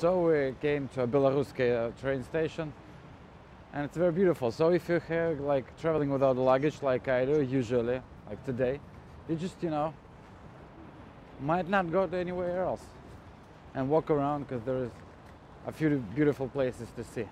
So we came to a Belaruskaya uh, train station and it's very beautiful. So if you're here, like traveling without luggage like I do usually, like today, you just, you know, might not go to anywhere else and walk around because there is a few beautiful places to see.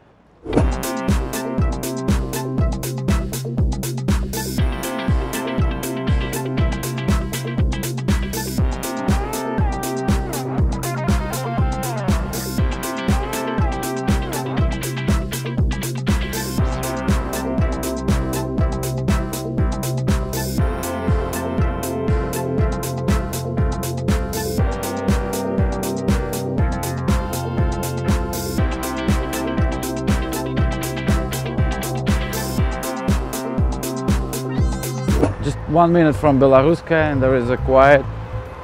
One minute from Belaruska and there is a quiet,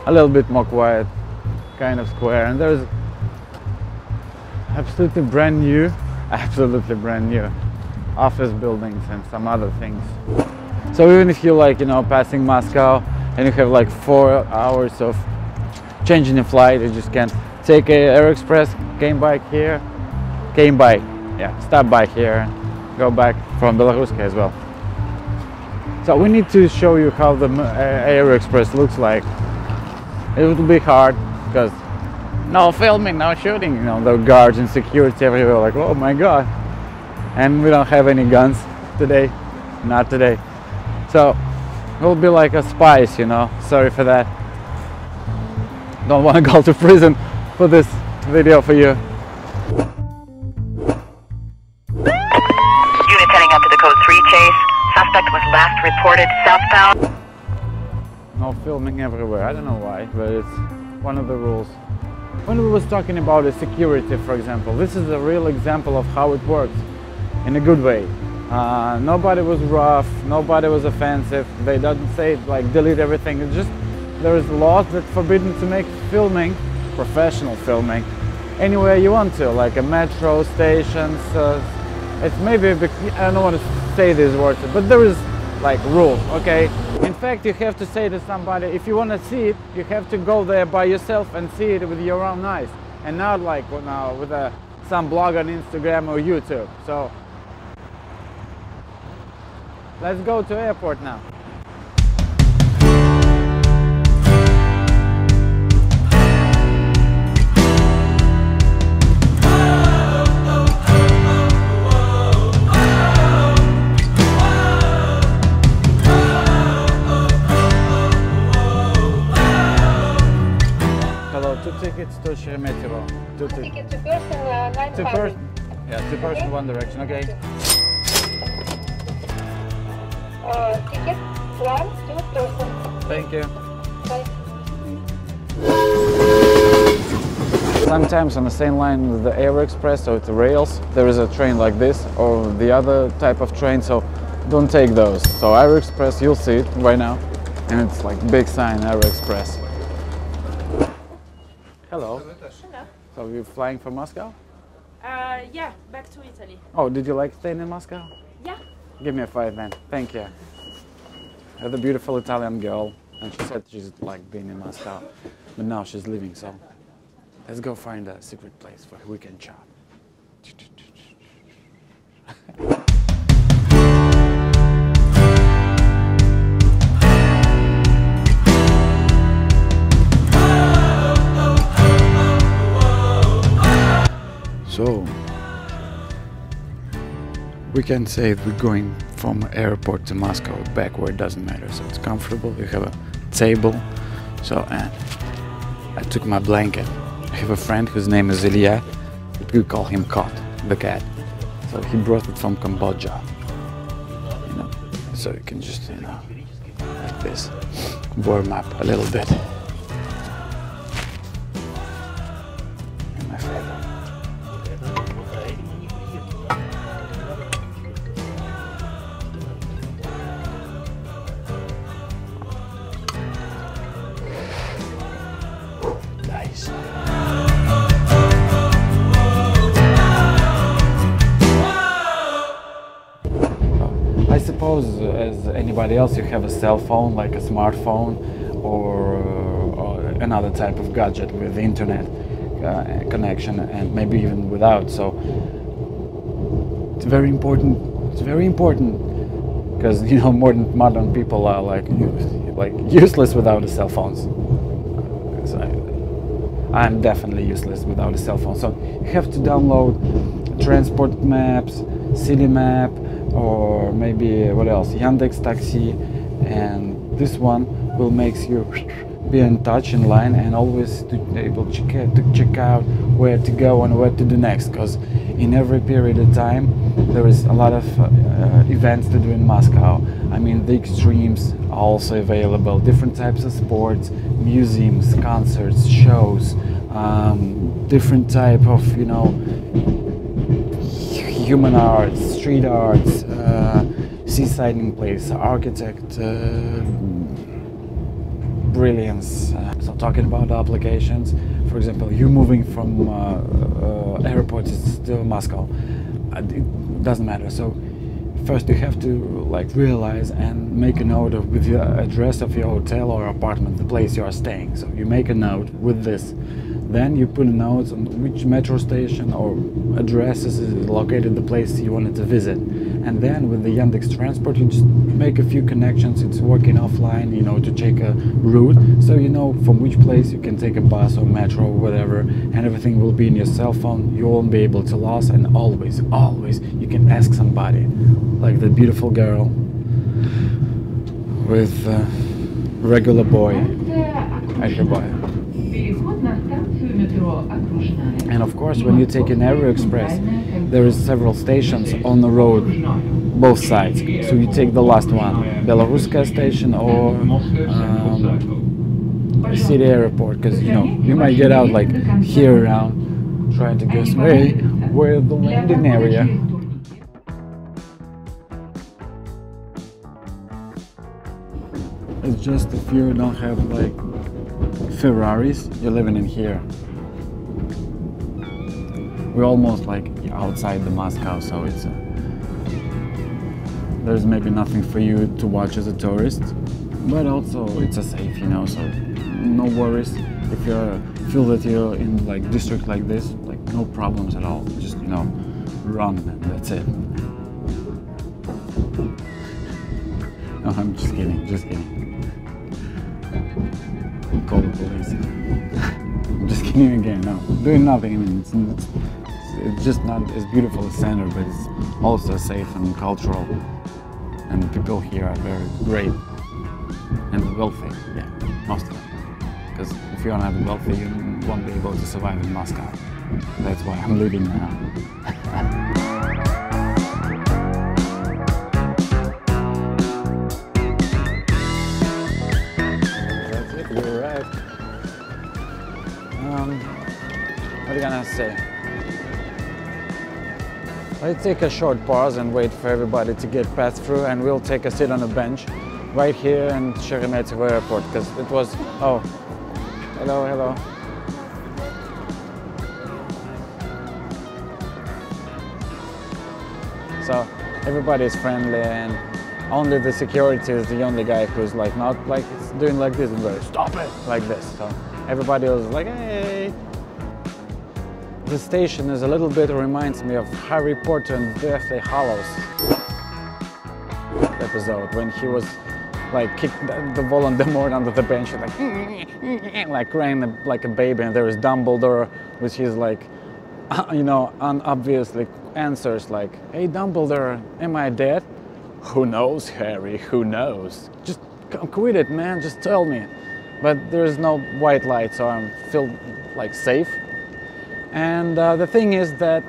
a little bit more quiet kind of square and there's absolutely brand new, absolutely brand new office buildings and some other things. So even if you're like, you know, passing Moscow and you have like four hours of changing the flight, you just can take a Air Express, came by here, came by, yeah, stop by here, go back from Belaruska as well. So we need to show you how the uh, Air Express looks like. It will be hard because no filming, no shooting, you know, the guards and security everywhere like, oh my god. And we don't have any guns today, not today. So it'll be like a spies, you know, sorry for that. Don't want to go to prison for this video for you. No filming everywhere. I don't know why, but it's one of the rules. When we was talking about security, for example, this is a real example of how it works in a good way. Uh, nobody was rough, nobody was offensive. They don't say like delete everything. It's just there is laws that forbidden to make filming, professional filming, anywhere you want to, like a metro stations. Uh, it's maybe I don't want to say these words, but there is like rule. Okay. In fact, you have to say to somebody if you want to see it, you have to go there by yourself and see it with your own eyes, and not like well, now with a, some blog on Instagram or YouTube. So let's go to airport now. Yeah, two person, one direction. Okay. Uh, ticket one, two person. Thank you. Bye. Sometimes on the same line with the Air Express or the rails, there is a train like this or the other type of train, so don't take those. So Air Express, you'll see it right now, and it's like big sign Air Express. Hello. Hello. So you're flying from Moscow? Uh, yeah, back to Italy. Oh, did you like staying in Moscow? Yeah. Give me a five, man. Thank you. I had a beautiful Italian girl, and she said she's like being in Moscow, but now she's leaving. So let's go find a secret place for a weekend chat. Can say we're going from airport to Moscow back where it doesn't matter. So it's comfortable. We have a table. So and I took my blanket. I have a friend whose name is Ilya. We call him Kot the cat. So he brought it from Cambodia. You know so you can just you know like this warm up a little bit as anybody else, you have a cell phone, like a smartphone, or, or another type of gadget with internet. uh, connection and maybe even without. So it's very important. It's very important because you know modern modern people are like like useless without cell phones. So I, I'm definitely useless without a cell phone. So you have to download transport maps, city map, or maybe what else? Yandex Taxi, and this one will makes you be in touch in line and always to able to check out, to check out where to go and what to do next. Because in every period of time there is a lot of uh, uh, events to do in Moscow. I mean the extremes are also available, different types of sports, museums, concerts, shows, um, different type of you know human arts, street arts, seasiding place, architect, uh, brilliance. Uh, so talking about applications, for example, you moving from uh, uh, airport to Moscow, uh, it doesn't matter. So first you have to like realize and make a note of with the address of your hotel or apartment, the place you are staying. So you make a note with this. Then you put notes on which metro station or addresses is located the place you wanted to visit. And then with the Yandex Transport, you just make a few connections. It's working offline, you know, to check a route. So you know from which place you can take a bus or metro or whatever, and everything will be in your cell phone. You won't be able to lose, and always, always, you can ask somebody, like the beautiful girl with uh, regular boy at her boy. And of course, when you take an Aeroexpress, there is several stations on the road, both sides. So you take the last one, Belaruskaya station or um, city airport, because you know you might get out like here around, trying to guess hey, where the landing area. It's just if you don't have like Ferraris, you're living in here. We're almost like outside the Moscow, so it's uh, there's maybe nothing for you to watch as a tourist, but also it's a safe, you know. So no worries if you feel that you're in like district like this, like no problems at all. Just you know, run and that's it. No, I'm just kidding, just kidding. Call the police. I'm just kidding again. No, doing nothing. I mean, it's, it's, just not as beautiful as center, but it's also safe and cultural. And the people here are very great and wealthy. Yeah, most of them. Because if you're not wealthy, you won't be able to survive in Moscow. That's why I'm leaving now. gonna say? Let's take a short pause and wait for everybody to get passed through and we'll take a sit on a bench right here in Sheremetyevo airport because it was, oh, hello, hello. So everybody is friendly and only the security is the only guy who's like not like doing like this and going stop it like this. So everybody was like hey. The station is a little bit reminds me of Harry Potter and Deathly Hallows episode when he was like kicked the, ball on the Voldemort under the bench like like crying like a baby and there is Dumbledore with his like you know unobviously answers like hey Dumbledore am I dead? Who knows Harry? Who knows? Just quit it man. Just tell me. But there is no white light so I'm feel like safe and uh, the thing is that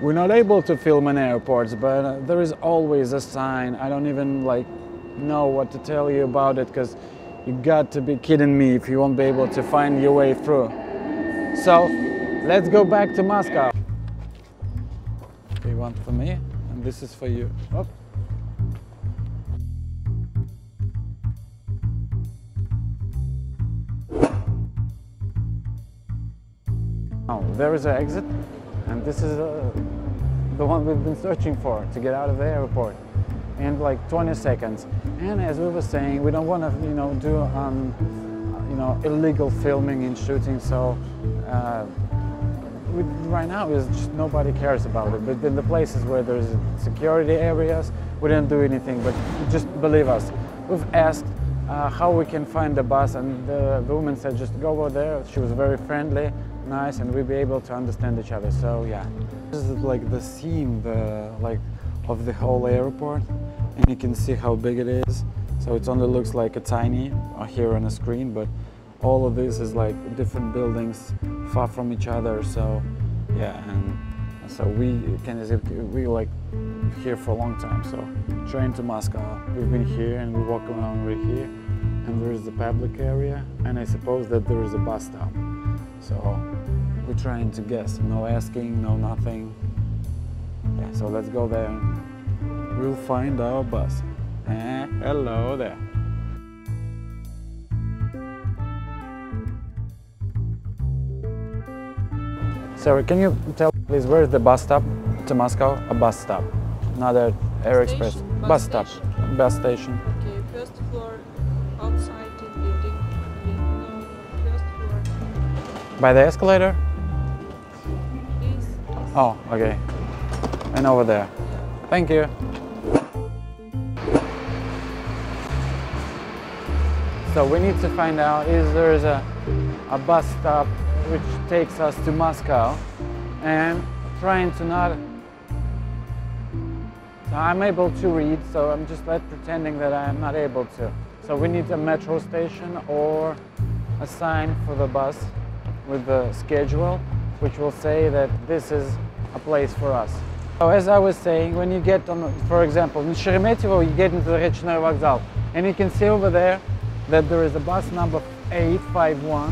we're not able to film in airports, but uh, there is always a sign. I don't even like know what to tell you about it because you got to be kidding me if you won't be able to find your way through. So let's go back to Moscow. Okay, one for me, and this is for you. Oh. Oh, there is an exit, and this is uh, the one we've been searching for to get out of the airport in like 20 seconds. And as we were saying, we don't want to, you know, do um, you know, illegal filming and shooting, so uh, we, right now is nobody cares about it. But in the places where there's security areas, we didn't do anything. But just believe us, we've asked uh, how we can find the bus, and the, the woman said just go over there. She was very friendly, nice, and we'd be able to understand each other. So yeah, this is like the scene, the like of the whole airport, and you can see how big it is. So it only looks like a tiny uh, here on the screen, but all of this is like different buildings far from each other. So yeah, and so we can we like here for a long time. So train to Moscow. We've been here and we walk around right here, and there is the public area, and I suppose that there is a bus stop. So we're trying to guess. No asking, no nothing. Yeah, so let's go there. and We'll find our bus. Eh, hello there. Sorry, can you tell please where is the bus stop to Moscow? A bus stop, not a Air Express. Bus Bus stop, bus station. By the escalator? Oh, okay. And over there. Thank you. So we need to find out is there is a, a bus stop which takes us to Moscow and trying to not so I'm able to read so I'm just like pretending that I'm not able to. So we need a metro station or a sign for the bus with the schedule which will say that this is a place for us. So as I was saying, when you get on, for example, in Sheremetyevo, you get into the Rechnoy Vokzal, and you can see over there that there is a bus number 851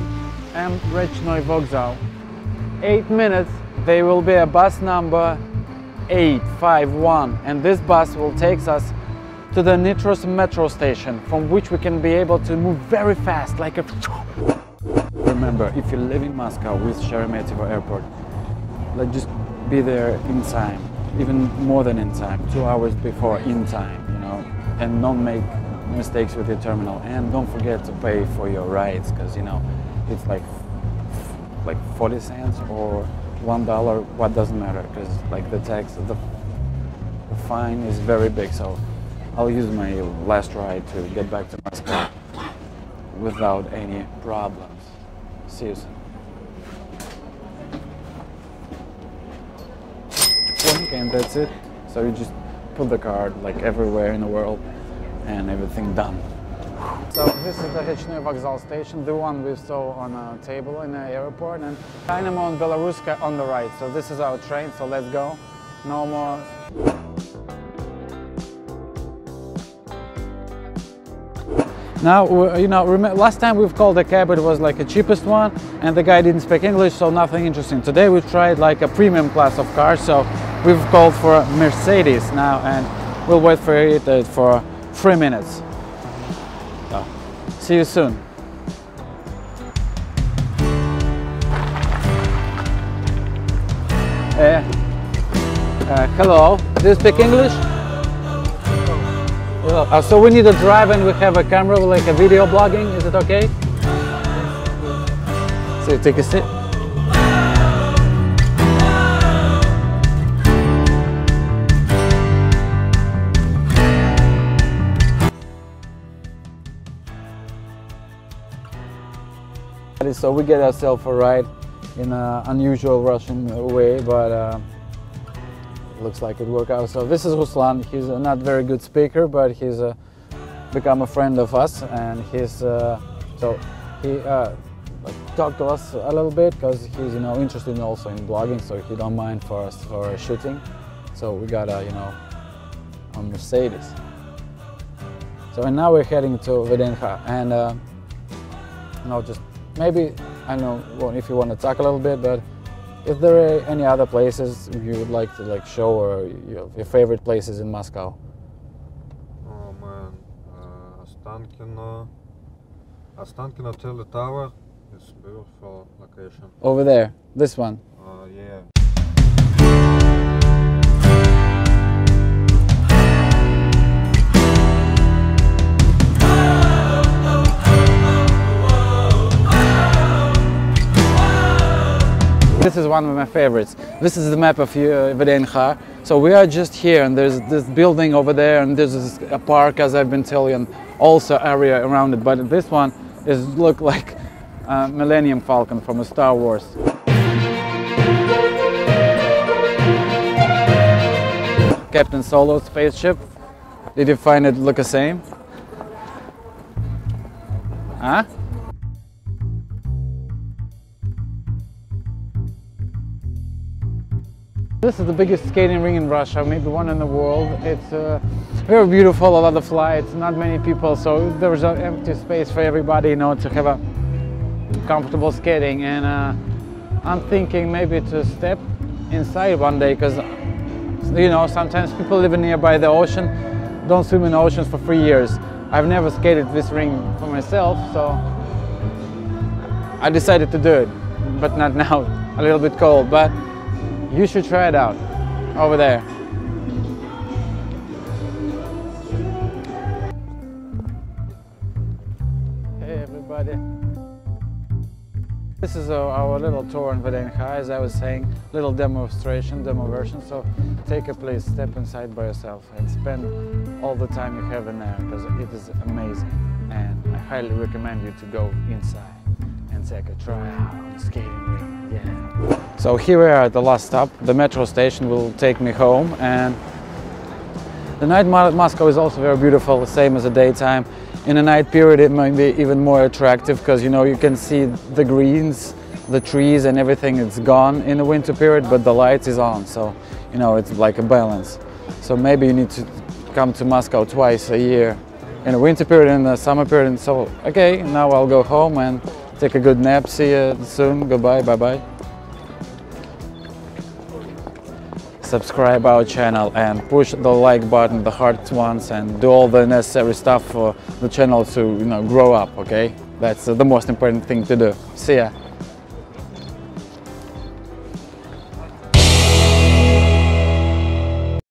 M Rechnoy Vokzal. Eight minutes, there will be a bus number 851, and this bus will take us to the Nitros metro station, from which we can be able to move very fast, like a Remember, if you live in Moscow with Sheremetyevo Airport, like just be there in time, even more than in time, two hours before in time, you know, and don't make mistakes with your terminal, and don't forget to pay for your rides, because you know, it's like like 40 cents or one dollar. What doesn't matter, because like the tax, the, the fine is very big. So I'll use my last ride to get back to Moscow without any problems. You and that's it. So you just put the card like everywhere in the world and everything done. So this is the Rechnoy Vokzal station, the one we saw on a table in the airport and Dynamo and Belaruska on the right. So this is our train, so let's go. No more Now, you know, last time we've called a cab, it was like the cheapest one, and the guy didn't speak English, so nothing interesting. Today we've tried like a premium class of cars, so we've called for a Mercedes now, and we'll wait for it uh, for three minutes. So, see you soon. Uh, uh, hello, do you speak English? Uh, so we need to drive and we have a camera like a video blogging. Is it okay? So take a seat. So we get ourselves a ride in an unusual Russian way, but uh, looks like it worked out. So this is Ruslan. He's a not very good speaker, but he's uh, become a friend of us, and he's uh, so he uh, talked to us a little bit because he's you know interested also in blogging, so he don't mind for us for shooting. So we got a you know a Mercedes. So and now we're heading to VDNH, and uh, you know just maybe I don't know if you want to talk a little bit, but if there are any other places you would like to like show or your, your favorite places in Moscow. Oh man, uh, Ostankino. Ostankino Teletower is beautiful location. Over there, this one. Uh, yeah. This is one of my favorites. This is the map of uh, So we are just here and there's this building over there and there's a park as I've been telling also area around it. But this one is look like Millennium Falcon from Star Wars. Captain Solo spaceship. Did you find it look the same? Huh? This is the biggest skating ring in Russia, maybe one in the world. It's uh, very beautiful, a lot of flights, not many people, so there's an empty space for everybody, you know, to have a comfortable skating. And uh, I'm thinking maybe to step inside one day, because you know, sometimes people living nearby the ocean don't swim in the oceans for three years. I've never skated this ring for myself, so I decided to do it, but not now. A little bit cold, but you should try it out over there. Hey everybody. This is our, little tour in VDNH, as I was saying, little demonstration, demo version. So take a place, step inside by yourself and spend all the time you have in there because it is amazing. And I highly recommend you to go inside and take a try out on skating ring. So here we are at the last stop. The metro station will take me home and the night Mo- Moscow is also very beautiful, the same as the daytime. In the night period, it might be even more attractive because you know you can see the greens, the trees, and everything. It's gone in the winter period, but the lights is on, so you know it's like a balance. So maybe you need to come to Moscow twice a year, in the winter period and the summer period. And so okay, now I'll go home and take a good nap. See you soon. Goodbye. Bye bye. subscribe our channel and push the like button the heart ones and do all the necessary stuff for the channel to you know grow up okay that's the most important thing to do see ya